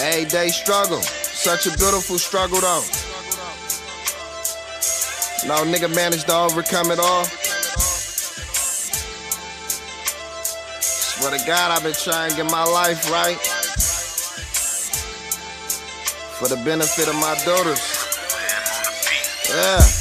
Every day struggle. Such a beautiful struggle though. No nigga managed to overcome it all. Swear to God, I've been trying to get my life right. For the benefit of my daughters. Yeah.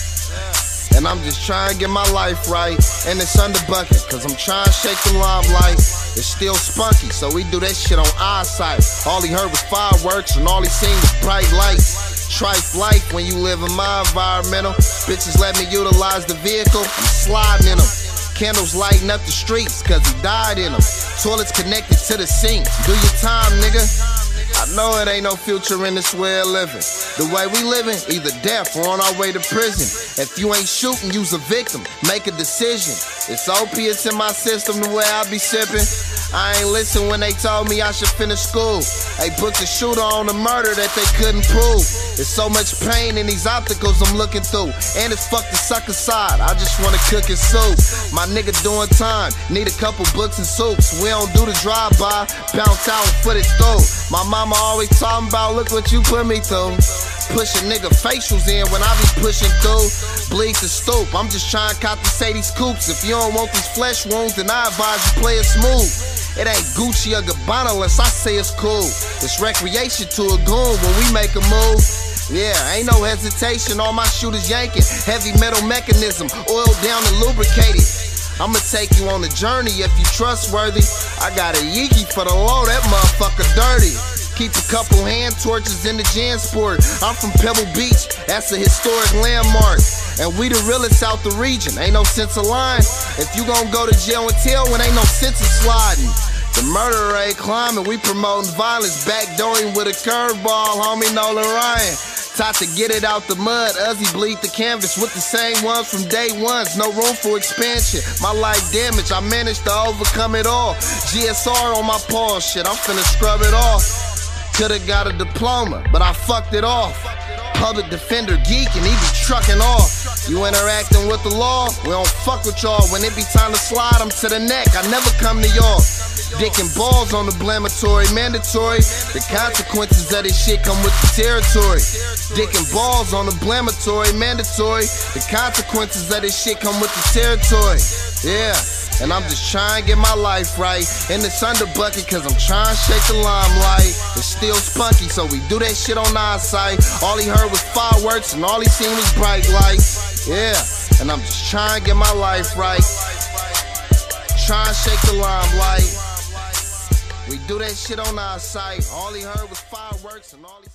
I'm just trying to get my life right. And it's under bucket, cause I'm trying to shake the limelight. It's still spunky, so we do that shit on eyesight. All he heard was fireworks, and all he seen was bright lights. Trife life when you live in my environmental. Bitches let me utilize the vehicle, I'm sliding in them. Candles lighting up the streets, cause he died in them. Toilets connected to the sink. Do your time, nigga. Know it ain't no future in this way of living. The way we living, either death or on our way to prison. If you ain't shooting, use a victim. Make a decision. It's opiates in my system the way I be sipping. I ain't listen when they told me I should finish school. They booked a shooter on a murder that they couldn't prove. There's so much pain in these opticals I'm looking through. And it's fuck the sucker side. I just wanna cook his soup. My nigga doing time. Need a couple books and soups. We don't do the drive-by. Bounce out and foot it through. My mama always talking about look what you put me through. Pushing nigga facials in when I be pushing through. Bleed to stoop. I'm just trying to compensate these coops. If you don't want these flesh wounds, then I advise you play it smooth. It ain't Gucci or Gabbana unless I say it's cool. It's recreation to a goon when we make a move. Yeah, ain't no hesitation. All my shooters yanking. Heavy metal mechanism, oiled down and lubricated. I'ma take you on the journey if you trustworthy. I got a Yiki for the low, that motherfucker dirty. Keep a couple hand torches in the Jansport. I'm from Pebble Beach, that's a historic landmark. And we the realest out the region, ain't no sense of lying. If you gon' go to jail and tell when ain't no sense of sliding. The murder rate climbing, we promoting violence, backdooring with a curveball, homie Nolan Ryan. Taught to get it out the mud, Uzi bleed the canvas with the same ones from day ones. No room for expansion. My life damage, I managed to overcome it all. GSR on my paws, shit, I'm finna scrub it off. Could've got a diploma, but I fucked it off. Public defender geek and he be trucking off. You interacting with the law, we don't fuck with y'all. When it be time to slide them to the neck, I never come to y'all. Dick and balls on the blamatory, mandatory. The consequences of this shit come with the territory. Dick and balls on the blamatory, mandatory. The consequences of this shit come with the territory. Yeah. And I'm just trying to get my life right. In this under bucket, cause I'm trying to shake the limelight. It's still spunky, so we do that shit on our. All he heard was fireworks, and all he seen was bright lights. Yeah, and I'm just trying to get my life right. Trying to shake the limelight. That shit on our site. All he heard was fireworks, and all he